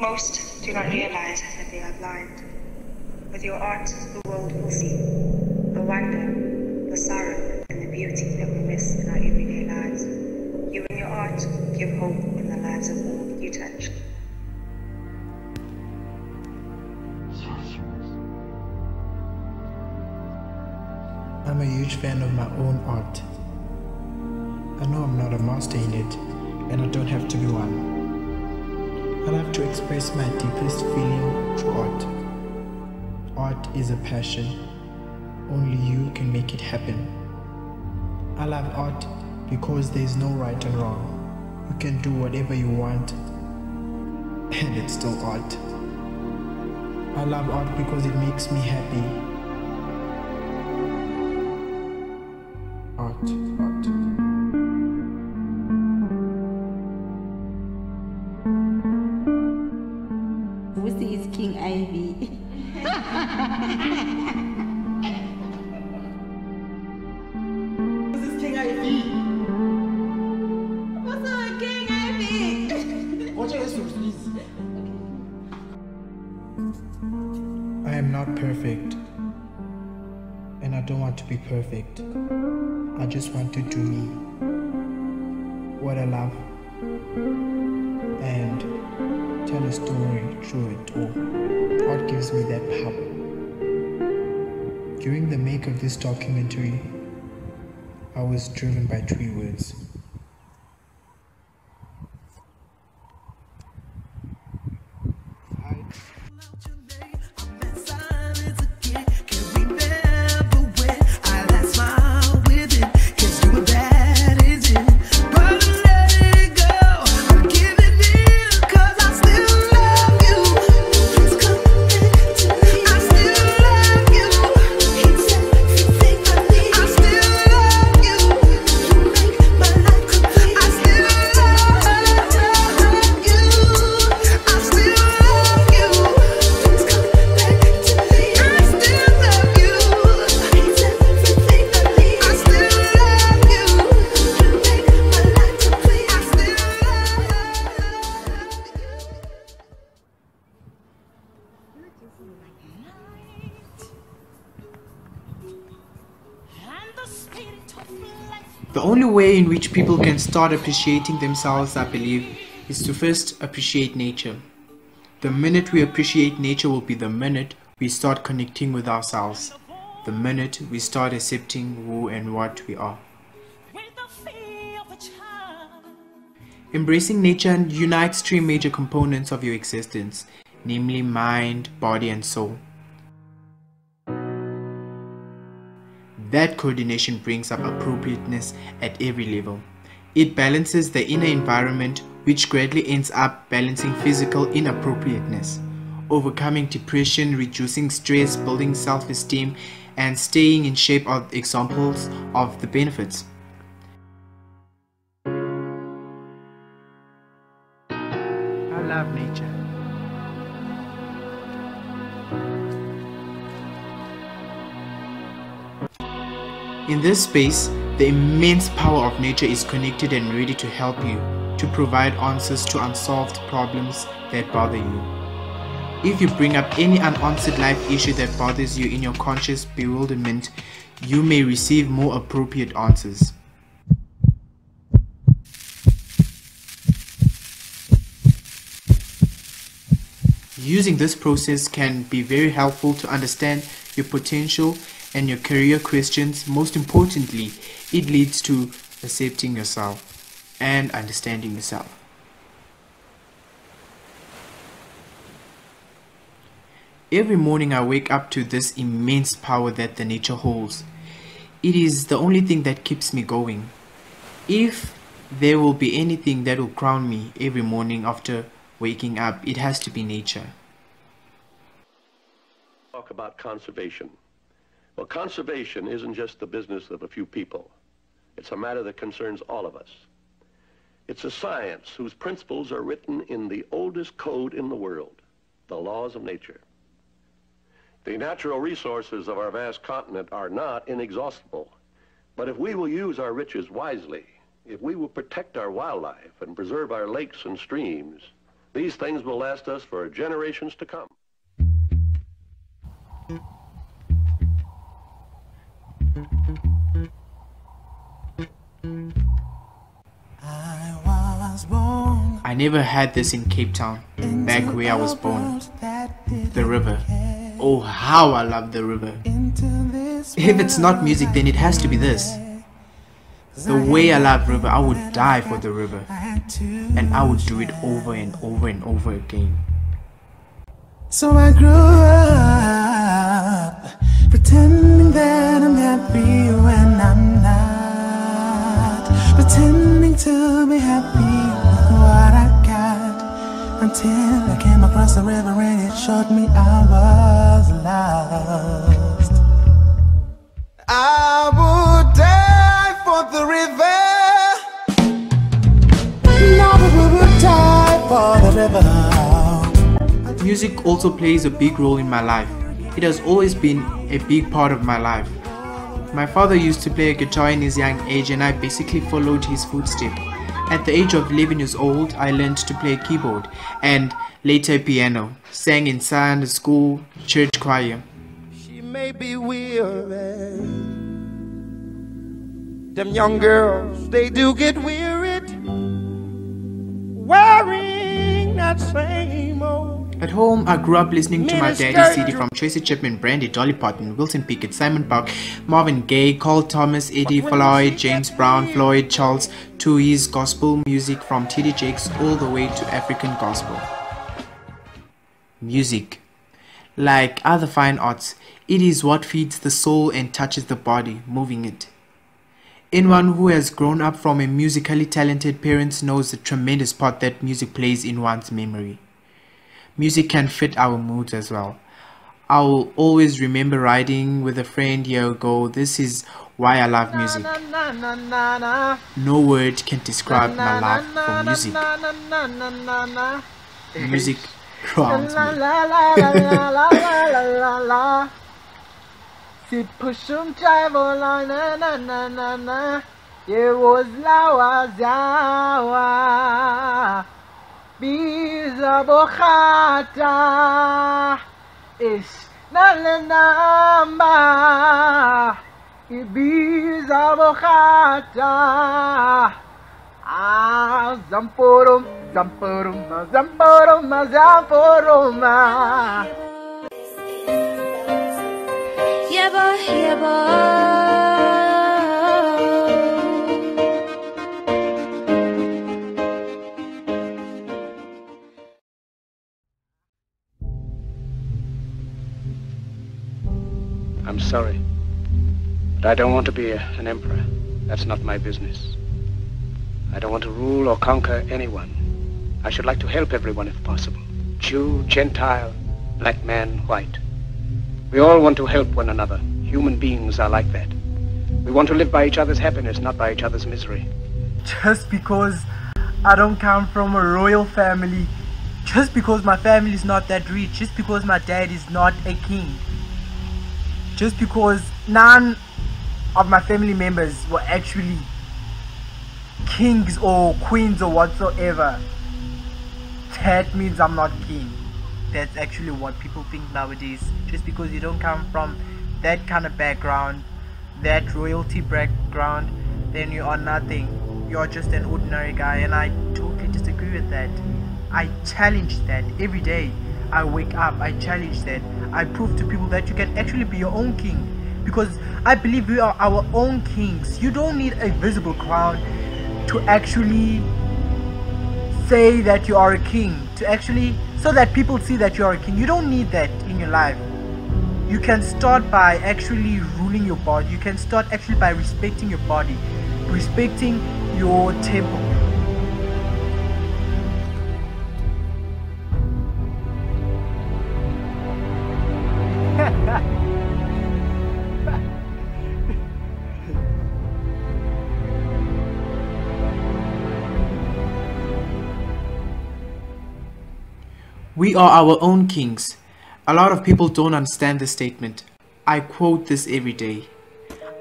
Most do not hmm? realize that they are blind. With your art, the world will see the wonder, the sorrow, and the beauty that we miss in our everyday lives. You and your art give hope in the lives of all you touch. I'm a huge fan of my own art. I know I'm not a master in it, and I don't have to be one. I love to express my deepest feeling through art. Art is a passion. Only you can make it happen. I love art because there is no right and wrong. You can do whatever you want, and it's still art. I love art because it makes me happy. Vusi is During the make of this documentary, I was driven by three words. Start appreciating themselves, I believe, is to first appreciate nature. The minute we appreciate nature will be the minute we start connecting with ourselves. The minute we start accepting who and what we are. Embracing nature unites three major components of your existence, namely mind, body, and soul. That coordination brings up appropriateness at every level. It balances the inner environment, which gradually ends up balancing physical inappropriateness, overcoming depression, reducing stress, building self esteem, and staying in shape are examples of the benefits. I love nature. In this space, the immense power of nature is connected and ready to help you to provide answers to unsolved problems that bother you. If you bring up any unanswered life issue that bothers you in your conscious bewilderment, you may receive more appropriate answers. Using this process can be very helpful to understand your potential and your career questions. Most importantly, it leads to accepting yourself and understanding yourself. Every morning I wake up to this immense power that the nature holds. It is the only thing that keeps me going. If there will be anything that will crown me every morning after waking up, it has to be nature. Talk about conservation. Well, conservation isn't just the business of a few people. It's a matter that concerns all of us. It's a science whose principles are written in the oldest code in the world, the laws of nature. The natural resources of our vast continent are not inexhaustible. But if we will use our riches wisely, if we will protect our wildlife and preserve our lakes and streams, These things will last us for generations to come. I never had this in Cape Town, back where I was born. The river. Oh, how I love the river. If it's not music, then it has to be this. The way I love river, I would die for the river. And I would do it over and over and over again. So I grew up pretending that I'm happy when I'm not. Pretending to be happy Until I came across the river and it showed me I was lost. I would die for the river. Music also plays a big role in my life. It has always been a big part of my life. My father used to play a guitar in his young age and I basically followed his footsteps. At the age of 11 years old, I learned to play keyboard and later piano, sang in Sunday school, church choir. She may be weary. Them young girls, they do get wearied. Wearing that same old. At home, I grew up listening to my daddy's CD from Tracy Chapman, Brandy, Dolly Parton, Wilson Pickett, Simon Park, Marvin Gaye, Carl Thomas, Eddie Floyd, James Brown, Floyd, Charles, to his gospel music from T.D. Jakes all the way to African gospel. Music. Like other fine arts, it is what feeds the soul and touches the body, moving it. Anyone who has grown up from a musically talented parent knows the tremendous part that music plays in one's memory. Music can fit our moods as well. I will always remember riding with a friend year ago. This is why I love music. No word can describe my love for music. Music drowns me. Sipushum chaivola na na na na na It was lawa zawa Biza bokhata Ish na na namba Ibiza bokhata Ah, zamporum, zamporum, zamporum, zamporum, Yebo, yebo. I'm sorry. But I don't want to be a, an emperor. That's not my business. I don't want to rule or conquer anyone. I should like to help everyone if possible. Jew, Gentile, black man, white. We all want to help one another. Human beings are like that. We want to live by each other's happiness, not by each other's misery. just because I don't come from a royal family, just because my family is not that rich, just because my dad is not a king, just because none of my family members were actually kings or queens or whatsoever, that means I'm not king. That's actually what people think nowadays. Just because you don't come from that kind of background, that royalty background, then you are nothing. You're just an ordinary guy, and I totally disagree with that. I challenge that every day. I wake up, I challenge that. I prove to people that you can actually be your own king. Because I believe we are our own kings. You don't need a visible crown to actually say that you are a king. To actually, so that people see that you are a king. You don't need that in your life. You can start by actually ruling your body. You can start actually by respecting your body, respecting your temple. We are our own kings. A lot of people don't understand this statement. I quote this every day.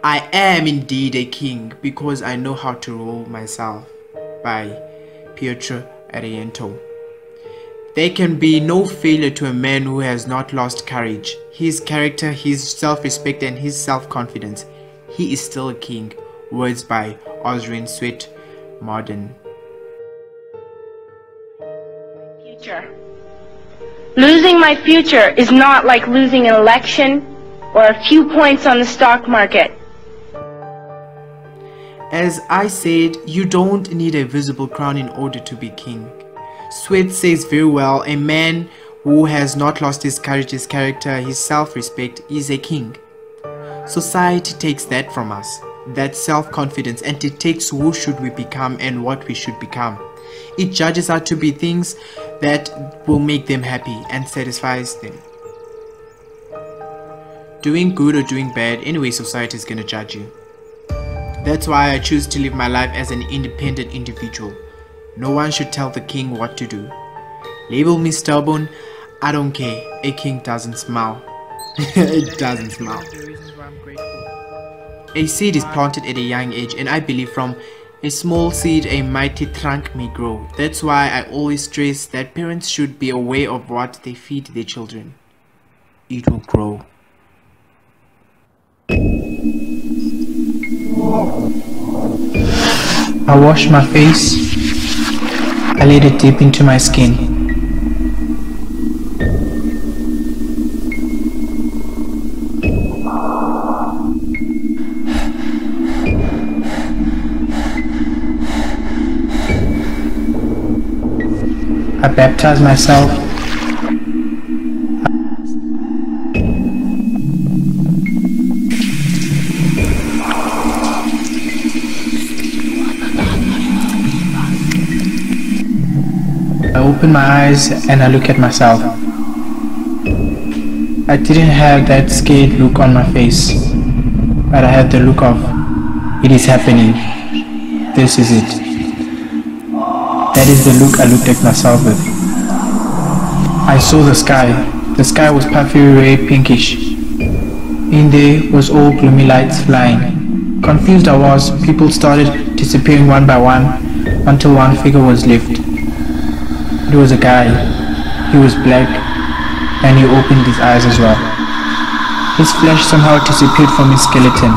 I am indeed a king because I know how to rule myself. By Pietro Aretino. There can be no failure to a man who has not lost courage, his character, his self respect, and his self confidence. He is still a king. Words by Orison Swett Marden. Future. Losing my future is not like losing an election or a few points on the stock market. As I said, you don't need a visible crown in order to be king. Swett says very well, a man who has not lost his courage, his character, his self-respect is a king. Society takes that from us, that self-confidence, and it takes who should we become and what we should become. It judges us to be things that will make them happy and satisfies them. Doing good or doing bad, anyway society is gonna judge you. That's why I choose to live my life as an independent individual. No one should tell the king what to do. Label me stubborn, I don't care. A king doesn't smile. it doesn't smile. A seed is planted at a young age, and I believe from a small seed a mighty trunk may grow. That's why I always stress that parents should be aware of what they feed their children. It will grow. I wash my face. I let it deep into my skin. I baptize myself. I open my eyes and I look at myself. I didn't have that scared look on my face, but I had the look of, it is happening. This is it. That is the look I looked at myself with. I saw the sky. The sky was red pinkish. In there was all gloomy lights flying. Confused I was, people started disappearing one by one until one figure was left. It was a guy. He was black and he opened his eyes as well. His flesh somehow disappeared from his skeleton.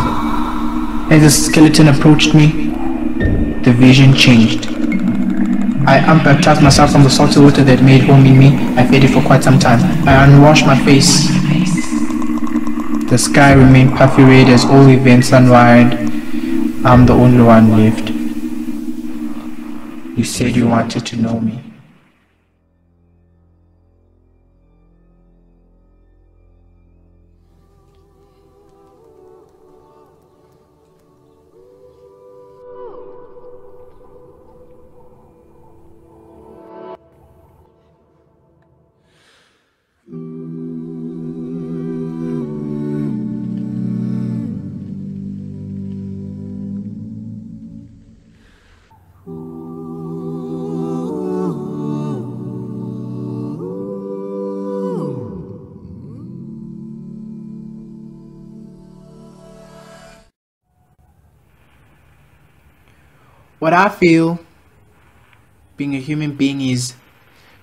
As the skeleton approached me, the vision changed. I unbaptized myself from the salty water that made home in me. I faded for quite some time. I unwashed my face. The sky remained puffy red as all events unwired. I'm the only one left. You said you wanted to know me. What I feel being a human being is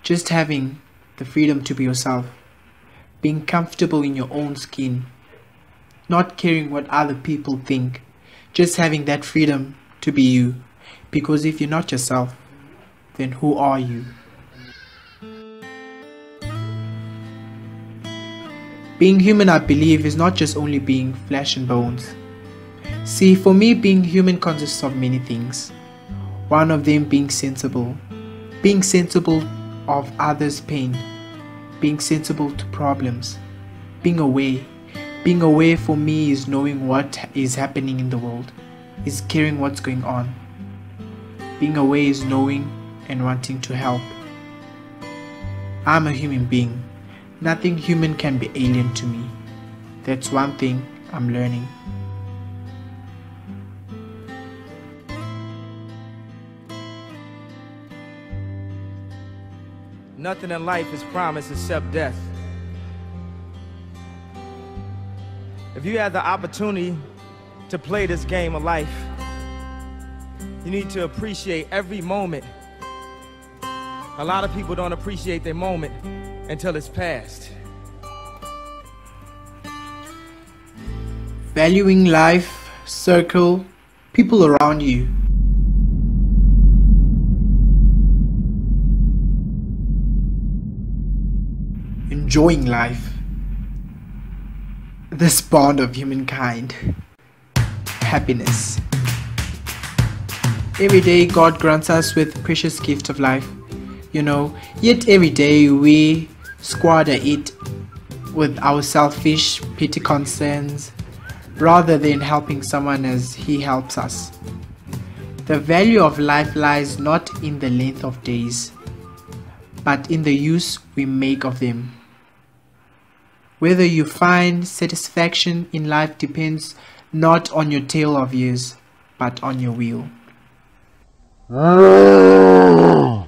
just having the freedom to be yourself, being comfortable in your own skin, not caring what other people think, just having that freedom to be you. Because if you're not yourself, then who are you? Being human, I believe, is not just only being flesh and bones. See, for me, being human consists of many things one of them being sensible, being sensible of others' pain, being sensible to problems, being aware. Being aware for me is knowing what is happening in the world, is caring what's going on. Being aware is knowing and wanting to help. I'm a human being. Nothing human can be alien to me. That's one thing I'm learning. Nothing in life is promised except death. If you have the opportunity to play this game of life, you need to appreciate every moment A lot of people don't appreciate their moment until it's past. Valuing life, circle, people around you. Enjoying life. This bond of humankind. Happiness. Every day God grants us with precious gift of life, you know, yet every day we squander it with our selfish, petty concerns, rather than helping someone as he helps us. The value of life lies not in the length of days, but in the use we make of them. Whether you find satisfaction in life depends not on your tale of years, but on your will. Aha.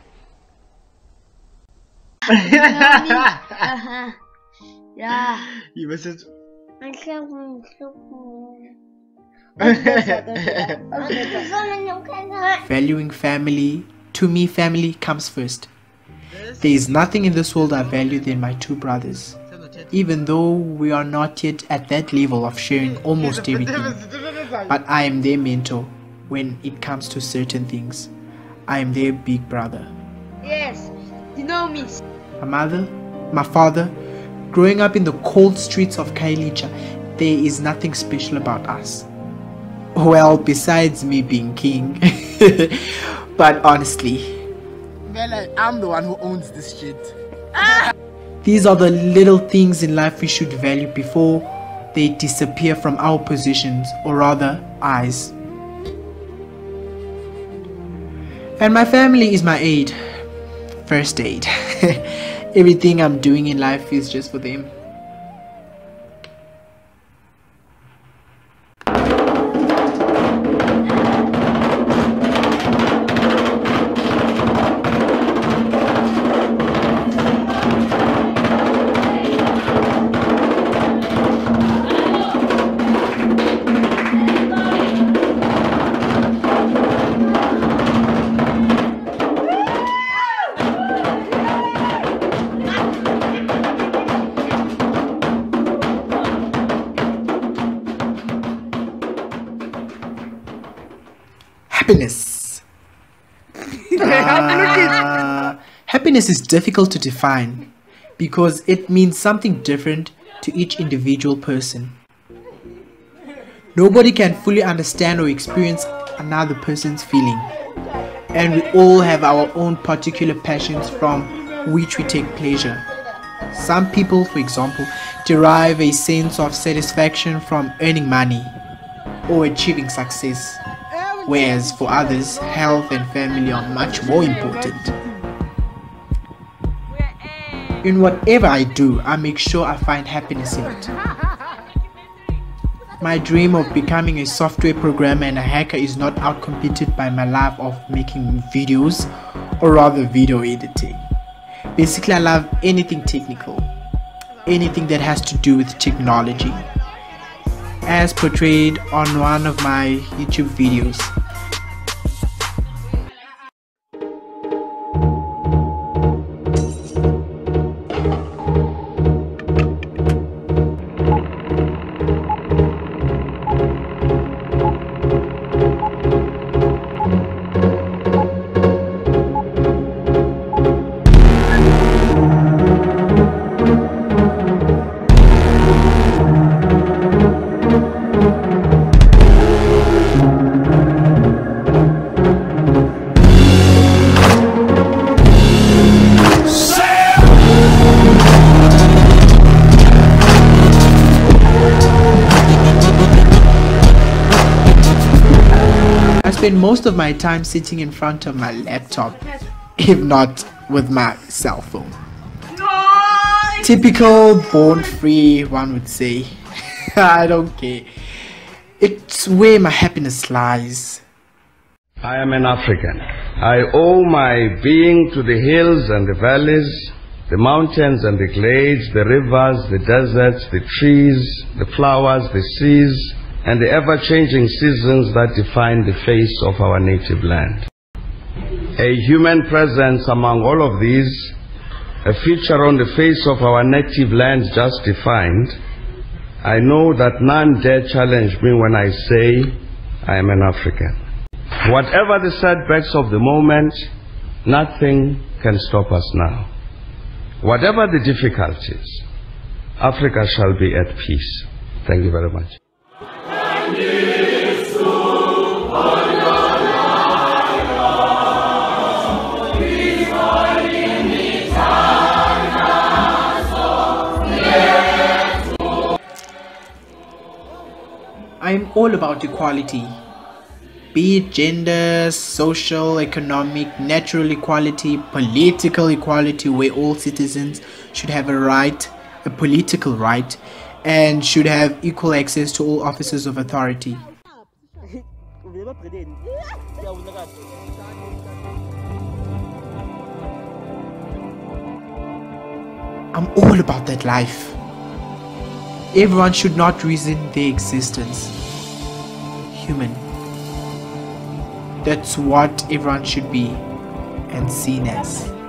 Ja. You must have Ik heb hem. Valuing family, to me, family comes first. There is nothing in this world I value than my two brothers. Even though we are not yet at that level of sharing almost everything, but I am their mentor when it comes to certain things. I am their big brother. Yes. You know me. My mother, my father, growing up in the cold streets of Khayelitsha, there is nothing special about us. Well, besides me being king. but honestly, Well, I'm the one who owns this shit. these are the little things in life we should value before they disappear from our positions, or rather, eyes. And my family is my aid. First aid. Everything I'm doing in life is just for them. Happiness is difficult to define because it means something different to each individual person. Nobody can fully understand or experience another person's feeling, and we all have our own particular passions from which we take pleasure. Some people, for example, derive a sense of satisfaction from earning money or achieving success, whereas for others, health and family are much more important. In whatever I do, I make sure I find happiness in it. My dream of becoming a software programmer and a hacker is not outcompeted by my love of making videos, or rather video editing. Basically, I love anything technical, anything that has to do with technology. As portrayed on one of my YouTube videos. Spend most of my time sitting in front of my laptop, if not with my cell phone. Typical born free, one would say. I don't care. It's where my happiness lies. I am an African. I owe my being to the hills and the valleys, the mountains and the glades, the rivers, the deserts, the trees, the flowers, the seas, and the ever changing seasons that define the face of our native land. a human presence among all of these, a feature on the face of our native lands just defined, I know that none dare challenge me when I say I am an African. Whatever the setbacks of the moment, nothing can stop us now. Whatever the difficulties, Africa shall be at peace. Thank you very much. I'm all about equality. Be it gender, social, economic, natural equality, political equality, where all citizens should have a right, a political right, and should have equal access to all offices of authority. I'm all about that life. Everyone should not reason their existence. Human. That's what everyone should be and seen as.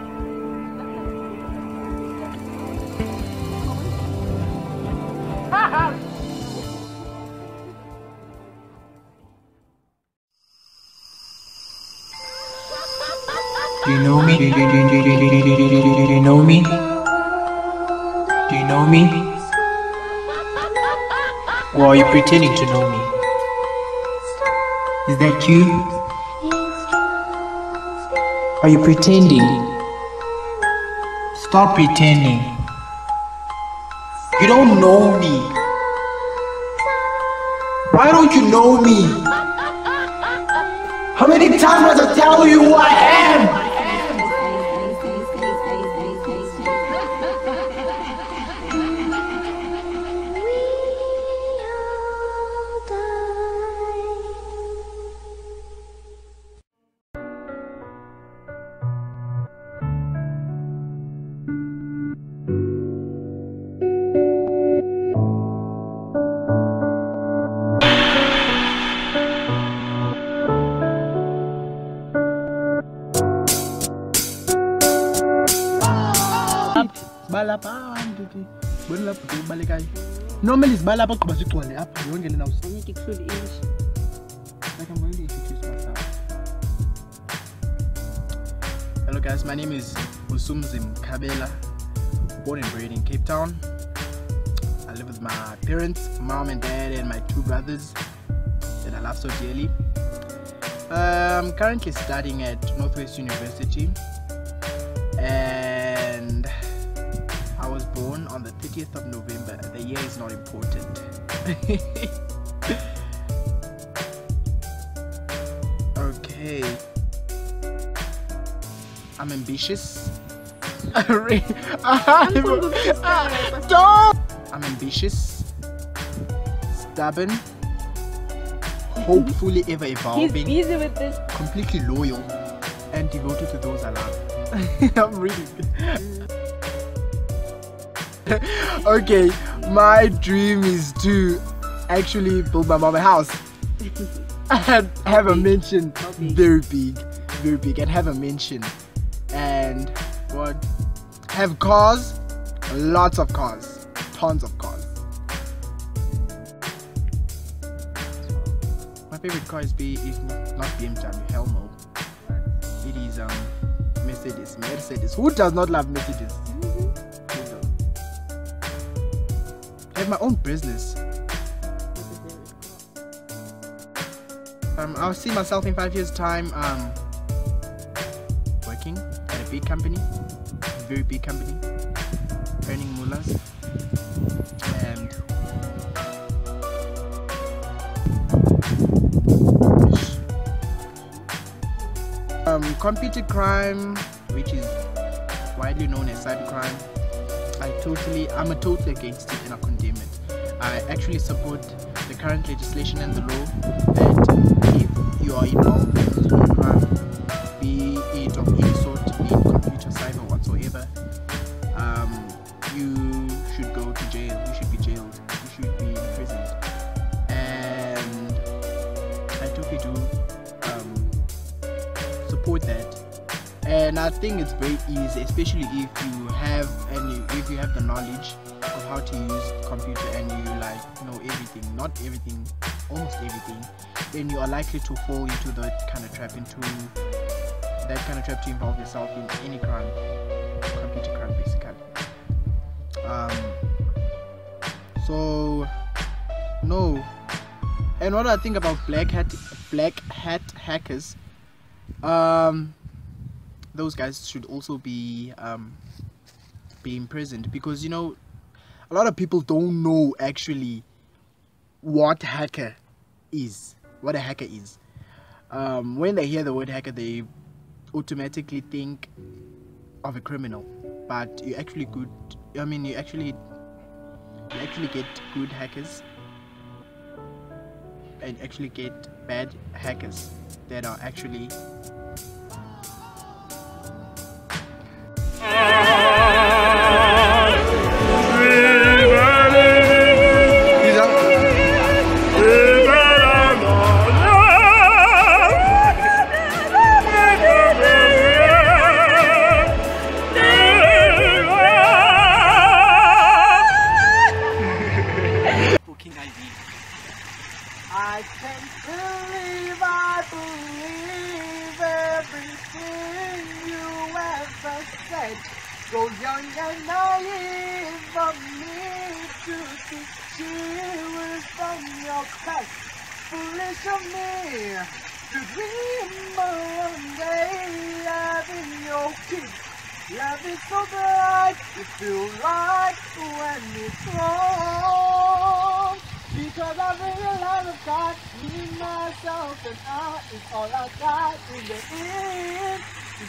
Pretending to know me? Is that you? Are you pretending? Stop pretending. You don't know me. Why don't you know me? How many times must I tell you who I am? Normally sibala lapha ugqiba sigcwale apha yonke lena I need to include English. Like I'm going to introduce myself. Hello guys, my name is Vusumzi Mkhabela, born and bred in Cape Town. I live with my parents, mom and dad, and my two brothers that I love so dearly. I'm um, currently studying at Northwest University, and born on the 30th of November. The year is not important. okay. I'm ambitious. Don't! Ah, I'm ambitious, stubborn, hopefully ever evolving. He's busy with this. completely loyal, and devoted to those I love. I'm really okay, my dream is to actually build my mom a house and have a mansion very big, very big, and have a mansion and what? Have cars, lots of cars, tons of cars. My favorite car is B is not BMW, hell no. It is um Mercedes, Mercedes. Who does not love Mercedes? Who does? My own business. Um, I'll see myself in five years' time. Um, working at a big company, a very big company, earning mullahs, and um, computer crime, which is widely known as cybercrime. I totally, I'm a total against it and I condemn. I actually support the current legislation and the law that if you are involved in cybercrime, be it of any sort, be it computer, cyber, whatsoever, um, you should go to jail. You should be jailed. You should be imprisoned. And I totally do um, support that and I think it's very easy, especially if you have and you, if you have the knowledge how to use computer and you like know everything, not everything, almost everything, then you are likely to fall into that kind of trap, into that kind of trap to involve yourself in any crime, computer crime, basically. Um. So, no. And what I think about black hat, black hat hackers, um, those guys should also be um, be imprisoned because you know a lot of people don't know actually what hacker is what a hacker is. Um, when they hear the word hacker they automatically think of a criminal. But you actually good i mean you actually you actually get good hackers and actually get bad hackers that are actually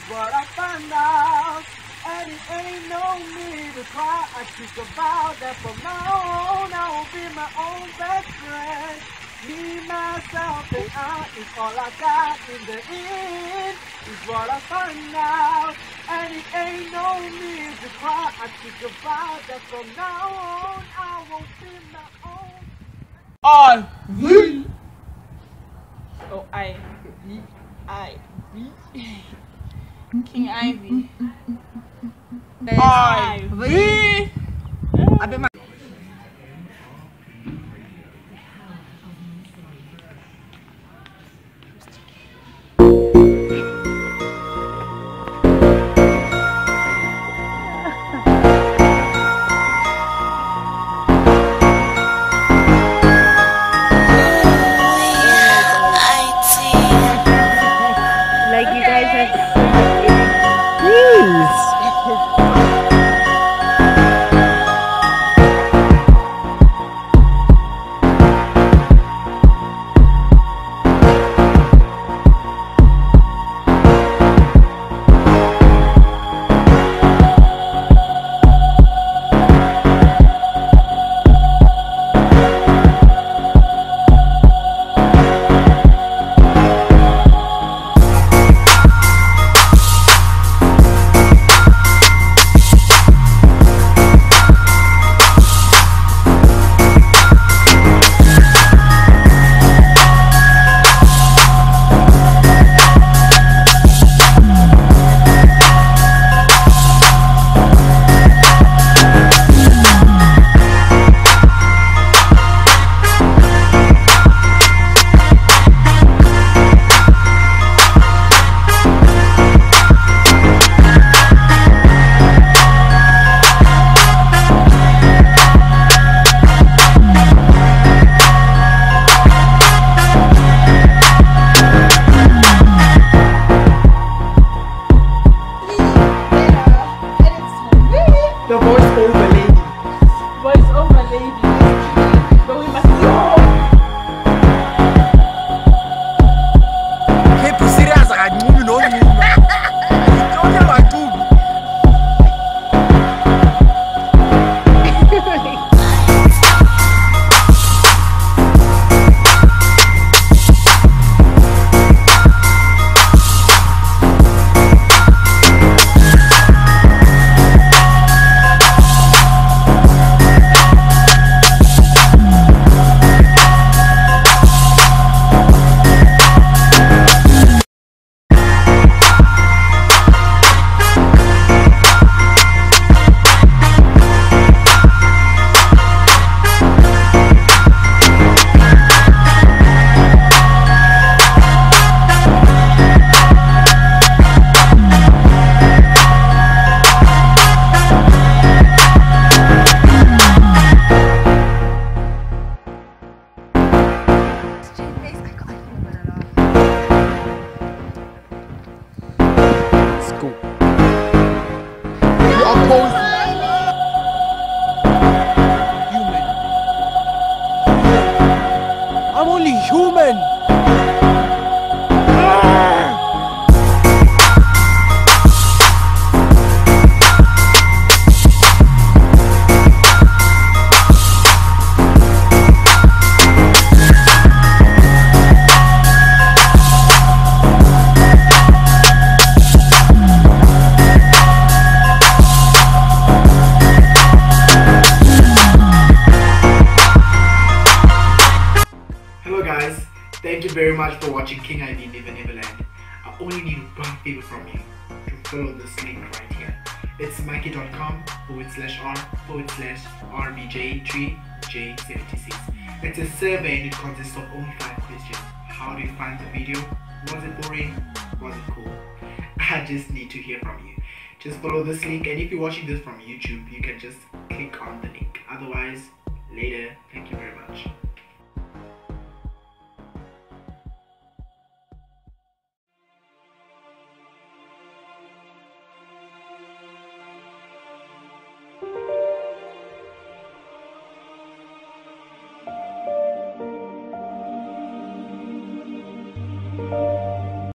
what I find out. And it ain't no need to cry. I think about that from now on. I will be my own best friend. Me, myself, and I is all I got in the end. Is what I find out. And it ain't no need to cry. I think about that from now on. I will be my own. I V. Oh, I V. I V. King IV. I V. I bet my. Like you guys have. Very much for watching King IV Never Neverland. I only need one favor from you to follow this link right here. It's mikey.com forward slash r forward slash rvj3j76. It's a survey and it consists of only five questions. How do you find the video? Was it boring? Was it cool? I just need to hear from you. Just follow this link and if you're watching this from YouTube, you can just click on the link. Otherwise, later. Thank you very much.